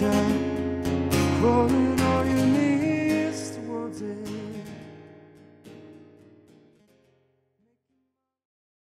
sunshine crawling